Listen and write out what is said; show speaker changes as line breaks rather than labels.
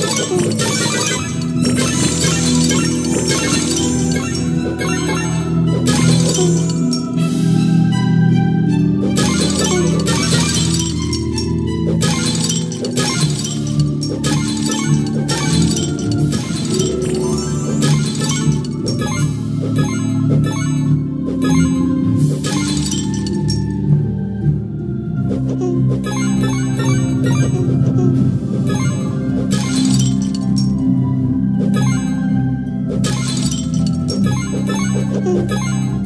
Thank you. フ